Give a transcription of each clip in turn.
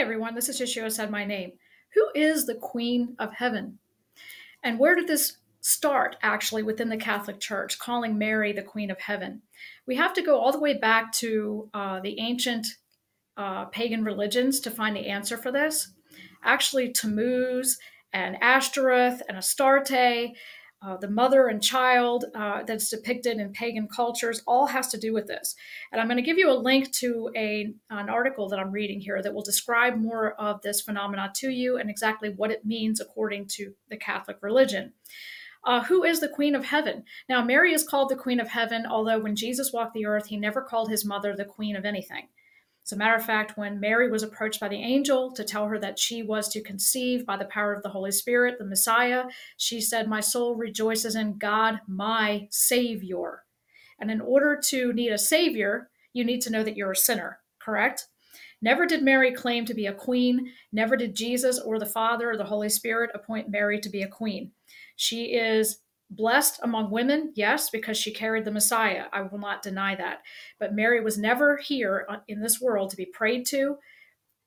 Everyone. This is Yeshua said my name. Who is the Queen of Heaven? And where did this start actually within the Catholic Church, calling Mary the Queen of Heaven? We have to go all the way back to uh, the ancient uh, pagan religions to find the answer for this. Actually, Tammuz and Ashtoreth and Astarte uh, the mother and child uh, that's depicted in pagan cultures all has to do with this. And I'm going to give you a link to a, an article that I'm reading here that will describe more of this phenomena to you and exactly what it means according to the Catholic religion. Uh, who is the Queen of Heaven? Now, Mary is called the Queen of Heaven, although when Jesus walked the earth, he never called his mother the Queen of anything. As a matter of fact, when Mary was approached by the angel to tell her that she was to conceive by the power of the Holy Spirit, the Messiah, she said, My soul rejoices in God, my Savior. And in order to need a Savior, you need to know that you're a sinner, correct? Never did Mary claim to be a queen. Never did Jesus or the Father or the Holy Spirit appoint Mary to be a queen. She is Blessed among women, yes, because she carried the Messiah. I will not deny that. But Mary was never here in this world to be prayed to,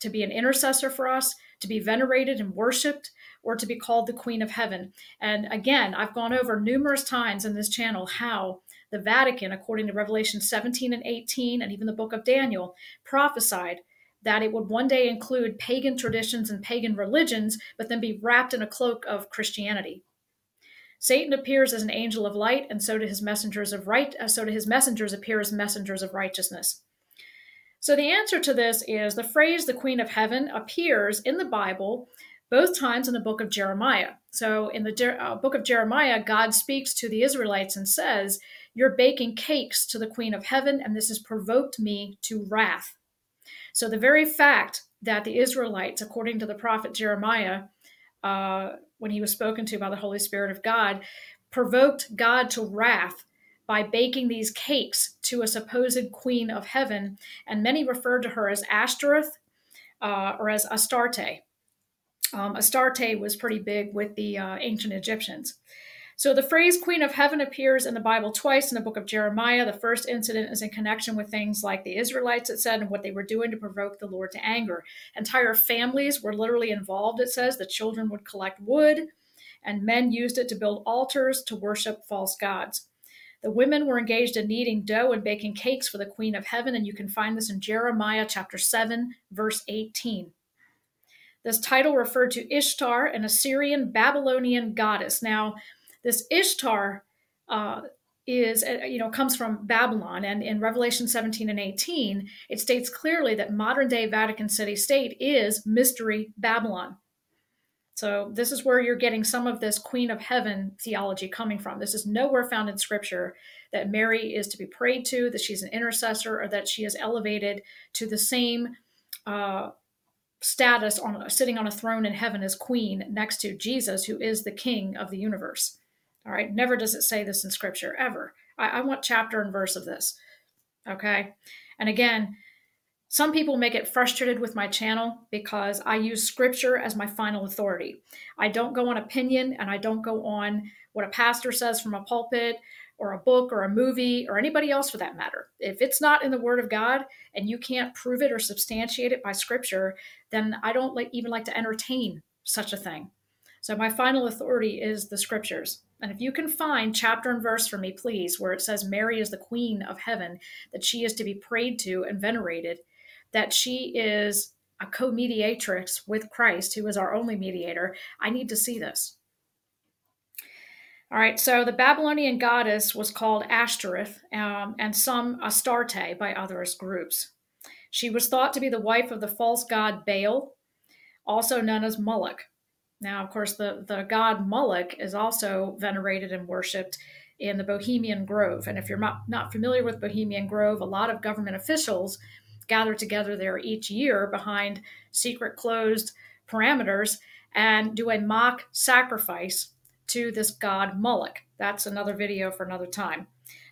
to be an intercessor for us, to be venerated and worshiped, or to be called the Queen of Heaven. And again, I've gone over numerous times in this channel how the Vatican, according to Revelation 17 and 18, and even the book of Daniel, prophesied that it would one day include pagan traditions and pagan religions, but then be wrapped in a cloak of Christianity. Satan appears as an angel of light, and so do his messengers of right, uh, so do his messengers appear as messengers of righteousness. So the answer to this is the phrase the Queen of Heaven appears in the Bible both times in the book of Jeremiah. So in the uh, book of Jeremiah, God speaks to the Israelites and says, You're baking cakes to the Queen of Heaven, and this has provoked me to wrath. So the very fact that the Israelites, according to the prophet Jeremiah, uh, when he was spoken to by the Holy Spirit of God, provoked God to wrath by baking these cakes to a supposed queen of heaven, and many referred to her as Ashtoreth uh, or as Astarte. Um, Astarte was pretty big with the uh, ancient Egyptians. So the phrase Queen of Heaven appears in the Bible twice in the book of Jeremiah. The first incident is in connection with things like the Israelites, it said, and what they were doing to provoke the Lord to anger. Entire families were literally involved, it says. The children would collect wood, and men used it to build altars to worship false gods. The women were engaged in kneading dough and baking cakes for the Queen of Heaven, and you can find this in Jeremiah chapter 7, verse 18. This title referred to Ishtar, an Assyrian Babylonian goddess. Now, this Ishtar uh, is, uh, you know, comes from Babylon. And in Revelation 17 and 18, it states clearly that modern day Vatican City State is Mystery Babylon. So this is where you're getting some of this Queen of Heaven theology coming from. This is nowhere found in Scripture that Mary is to be prayed to, that she's an intercessor, or that she is elevated to the same uh, status on sitting on a throne in heaven as Queen next to Jesus, who is the King of the universe. All right. Never does it say this in scripture, ever. I, I want chapter and verse of this. Okay. And again, some people may get frustrated with my channel because I use scripture as my final authority. I don't go on opinion and I don't go on what a pastor says from a pulpit or a book or a movie or anybody else for that matter. If it's not in the Word of God and you can't prove it or substantiate it by scripture, then I don't like, even like to entertain such a thing. So my final authority is the scriptures. And if you can find chapter and verse for me, please, where it says Mary is the queen of heaven, that she is to be prayed to and venerated, that she is a co mediatrix with Christ, who is our only mediator, I need to see this. All right, so the Babylonian goddess was called Ashtoreth um, and some Astarte by others groups. She was thought to be the wife of the false god Baal, also known as Moloch. Now, of course, the, the god Moloch is also venerated and worshipped in the Bohemian Grove. And if you're not, not familiar with Bohemian Grove, a lot of government officials gather together there each year behind secret closed parameters and do a mock sacrifice to this god Moloch. That's another video for another time.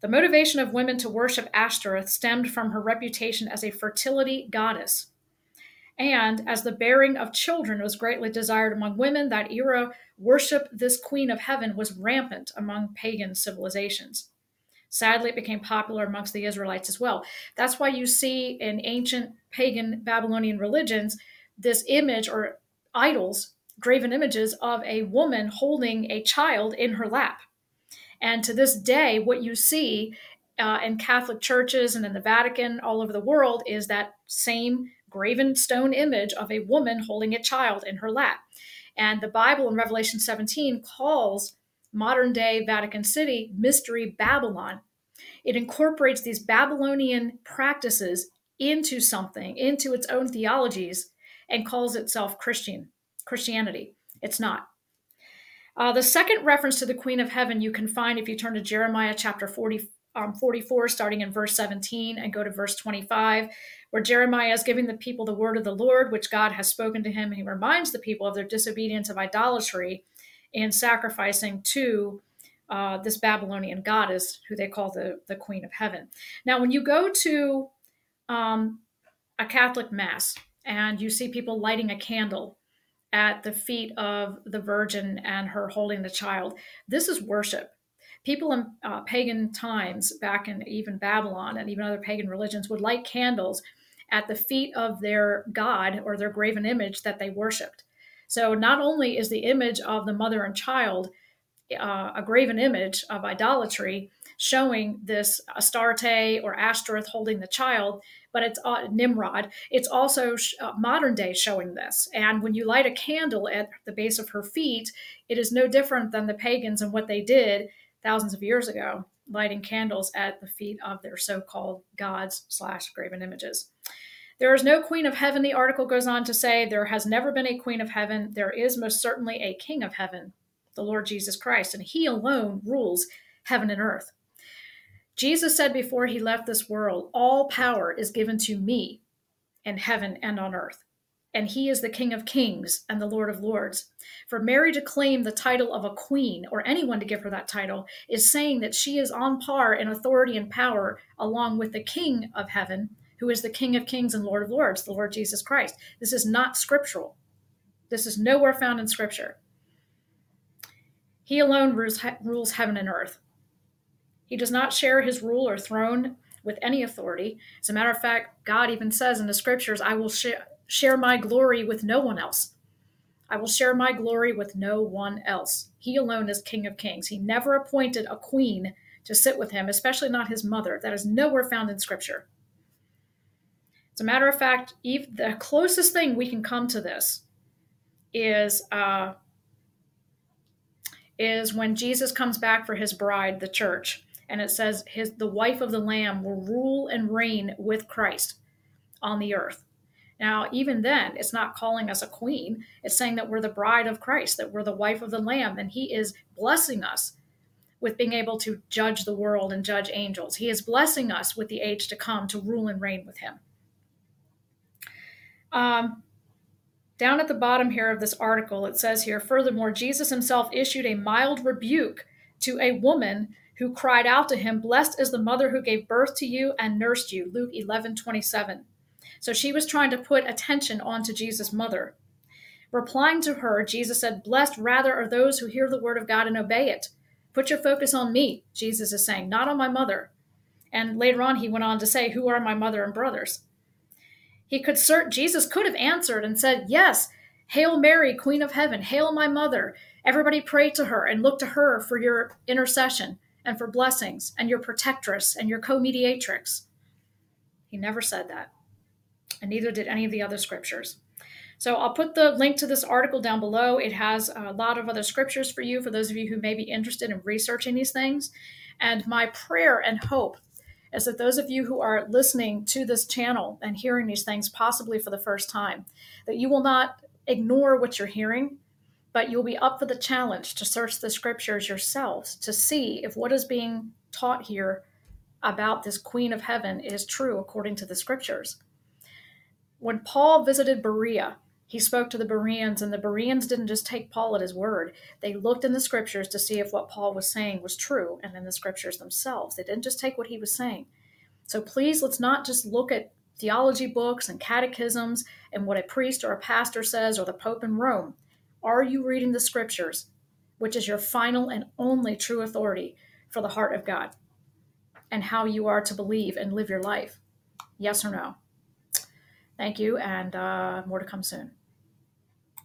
The motivation of women to worship Ashtoreth stemmed from her reputation as a fertility goddess. And as the bearing of children was greatly desired among women, that era worship this queen of heaven was rampant among pagan civilizations. Sadly, it became popular amongst the Israelites as well. That's why you see in ancient pagan Babylonian religions this image or idols, graven images of a woman holding a child in her lap. And to this day, what you see uh, in Catholic churches and in the Vatican all over the world is that same graven stone image of a woman holding a child in her lap. And the Bible in Revelation 17 calls modern day Vatican City Mystery Babylon. It incorporates these Babylonian practices into something, into its own theologies, and calls itself Christian Christianity. It's not. Uh, the second reference to the Queen of Heaven you can find if you turn to Jeremiah chapter 40, um, 44, starting in verse 17, and go to verse 25, where Jeremiah is giving the people the word of the Lord, which God has spoken to him. And he reminds the people of their disobedience of idolatry in sacrificing to uh, this Babylonian goddess, who they call the, the Queen of Heaven. Now, when you go to um, a Catholic Mass and you see people lighting a candle at the feet of the Virgin and her holding the child, this is worship. People in uh, pagan times, back in even Babylon and even other pagan religions, would light candles at the feet of their god or their graven image that they worshiped. So not only is the image of the mother and child uh, a graven image of idolatry showing this Astarte or Ashtoreth holding the child, but it's uh, Nimrod. It's also uh, modern day showing this. And when you light a candle at the base of her feet, it is no different than the pagans and what they did thousands of years ago, lighting candles at the feet of their so-called gods slash graven images. There is no queen of heaven, the article goes on to say. There has never been a queen of heaven. There is most certainly a king of heaven, the Lord Jesus Christ, and he alone rules heaven and earth. Jesus said before he left this world, All power is given to me in heaven and on earth. And he is the King of kings and the Lord of lords. For Mary to claim the title of a queen, or anyone to give her that title, is saying that she is on par in authority and power along with the King of heaven, who is the King of kings and Lord of lords, the Lord Jesus Christ. This is not scriptural. This is nowhere found in scripture. He alone rules, rules heaven and earth. He does not share his rule or throne with any authority. As a matter of fact, God even says in the scriptures, I will sh- share my glory with no one else. I will share my glory with no one else. He alone is King of Kings. He never appointed a queen to sit with him, especially not his mother. That is nowhere found in Scripture. As a matter of fact, the closest thing we can come to this is uh, is when Jesus comes back for his bride, the church, and it says his the wife of the lamb will rule and reign with Christ on the earth. Now, even then, it's not calling us a queen. It's saying that we're the bride of Christ, that we're the wife of the lamb, and he is blessing us with being able to judge the world and judge angels. He is blessing us with the age to come to rule and reign with him. Um, down at the bottom here of this article, it says here, furthermore, Jesus himself issued a mild rebuke to a woman who cried out to him, Blessed is the mother who gave birth to you and nursed you. Luke 11 27. So she was trying to put attention onto Jesus' mother. Replying to her, Jesus said, Blessed rather are those who hear the word of God and obey it. Put your focus on me, Jesus is saying, not on my mother. And later on, he went on to say, Who are my mother and brothers? He could cert Jesus could have answered and said, Yes, Hail Mary, Queen of Heaven, hail my mother. Everybody pray to her and look to her for your intercession and for blessings and your protectress and your co-mediatrix. He never said that. And neither did any of the other scriptures. So I'll put the link to this article down below. It has a lot of other scriptures for you, for those of you who may be interested in researching these things. And my prayer and hope is that those of you who are listening to this channel and hearing these things possibly for the first time, that you will not ignore what you're hearing, but you'll be up for the challenge to search the scriptures yourselves to see if what is being taught here about this Queen of Heaven is true according to the scriptures. When Paul visited Berea, he spoke to the Bereans, and the Bereans didn't just take Paul at his word. They looked in the scriptures to see if what Paul was saying was true, and in the scriptures themselves. They didn't just take what he was saying. So please, let's not just look at theology books and catechisms and what a priest or a pastor says or the Pope in Rome. Are you reading the scriptures, which is your final and only true authority for the heart of God and how you are to believe and live your life? Yes or no? Thank you, and uh, more to come soon.